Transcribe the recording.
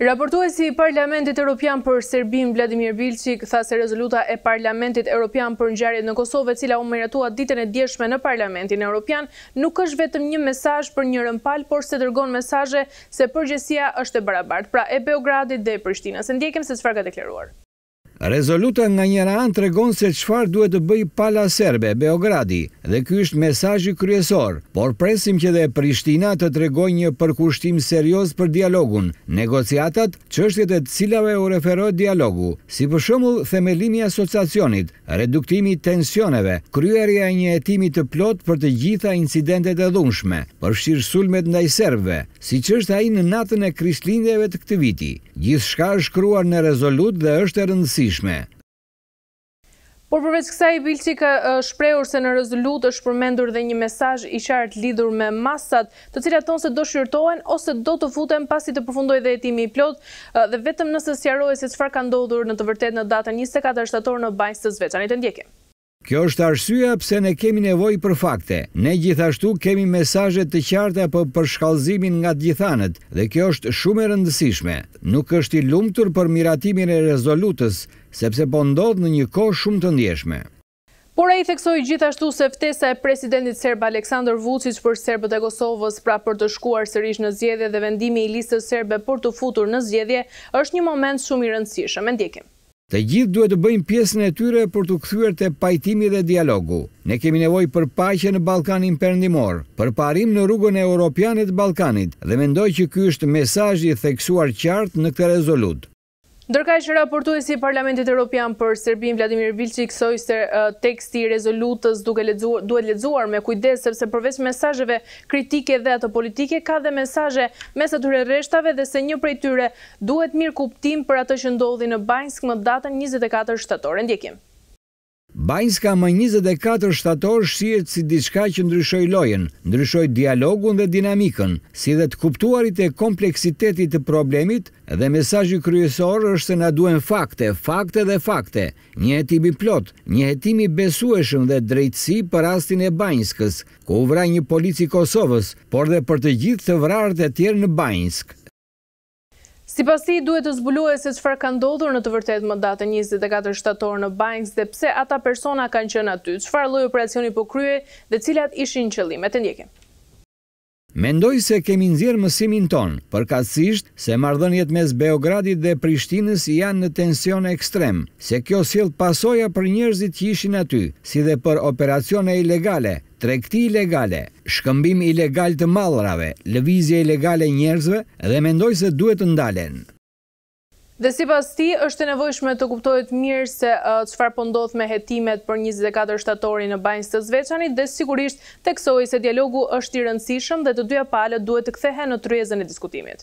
Raportuesi i Parlamentit Europian për Serbinë, Vladimir Bilçik, tha se rezoluta e Parlamentit Europian për ngjarjet në Kosovë, e cila u miratua ditën e djeshme në Parlamentin Europian, nuk është vetëm një mesazh për njërën palë, porse dërgon mesazhe se përgjegjësia është e barabartë, pra e Beogradit dhe e Prishtinës. E ndjekim se çfarë ka deklaruar. Rezoluta nga njëra anë tregon se çfarë duhet të bëjë pala serbe, Beogradi, dhe ky është mesazhi kryesor, por presim që dhe Prishtina të tregojë një përkushtim serioz për dialogun, negociatat, çështjet të cilave u referohet dialogu, si për shembull themelimi i Asociacionit, reduktimi i tensioneve, kryerja e një hetimi të plotë për të gjitha incidentet e dhunshme, përfshirë sulmet ndaj serbëve. Siç është ai në natën e Krishtlindjeve të këtij viti, gjithçka është shkruar në rezolutë dhe është e rëndësishme. Por përveç kësaj, Bilçik ka shprehur se në rezolutë është përmendur dhe një mesazh i qartë lidhur me masat, të cilat thonë se do shqyrtohen ose do të futen pasi të përfundojë dhe hetimi i plotë dhe vetëm nëse sqarohet se çfarë ka ndodhur në të vërtetë në datën njëzet e katër shtator në Banjskë të Zveçanit. E ndjekim. Kjo është arsyeja pse ne kemi nevojë për fakte. Ne gjithashtu kemi mesazhe të qarta për përshkallëzimin nga të gjitha anët dhe kjo është shumë e rëndësishme. Nuk është i lumtur për miratimin e rezolutës, sepse po ndodh në një kohë shumë të ndjeshme. Por ai theksoi gjithashtu se ftesa e presidentit serb Aleksandër Vuçiç për serbët e Kosovës, pra për të shkuar sërish në zgjedhje dhe vendimi i Listës Serbe për t'u futur në zgjedhje, është një moment shumë i rëndësishëm. E ndjekim. Të gjithë duhet të bëjnë pjesën e tyre për t'u kthyer te pajtimi dhe dialogu. Ne kemi nevojë për paqe në Ballkanin Perëndimor, përparim në rrugën europiane të Ballkanit dhe mendoj që ky është mesazhi i theksuar qartë në këtë rezolutë. Ndërkaq, raportuesi i Parlamentit Europian për Serbinë, Vladimir Bilçik, theksoi se teksti i rezolutës duhet lexuar me kujdes sepse përveç mesazheve kritike dhe ato politike ka dhe mesazhe mes atyre rreshtave dhe se një prej tyre Duhet mirëkuptim për atë që ndodhi në Banjskë më datën njëzet e katër shtator. E ndjekim. Banjska më njëzet e katër shtator shihet si diçka që ndryshoi lojën, ndryshoi dialogun dhe dinamikën, si dhe të kuptuarit e kompleksitetit të problemit dhe mesazhi kryesor është se na duhen fakte, fakte dhe fakte, një hetim i plotë, një hetim i besueshëm dhe drejtësi për rastin e Banjskës, ku u vra një polic i Kosovës, por dhe për të gjithë të vrarët e tjerë në Banjskë. Sipas tij, duhet të zbulohet se çfarë ka ndodhur në të vërtetë më datën njëzet e katër shtator në Banjskë dhe pse ata persona kanë qenë aty, çfarë lloj operacioni po kryhej dhe cilat ishin qëllimet. E ndjekim. Mendoj se kemi nxjerrë mësimin tonë, përkatësisht se marrëdhëniet mes Beogradit dhe Prishtinës janë në tension ekstrem, se kjo sjell pasoja për njerëzit që ishin aty, si dhe për operacione ilegale, tregti ilegale, shkëmbim ilegal të mallrave, lëvizje ilegale e njerëzve dhe mendoj se duhet të ndalen. Dhe sipas tij, është e nevojshme të kuptohet mirë se çfarë po ndodh me hetimet për njëzet e katër shtatorin në Banjskë të Zveçanit dhe sigurisht theksoi se dialogu është i rëndësishëm dhe të dyja palët duhet të kthehen në tryezën e diskutimit.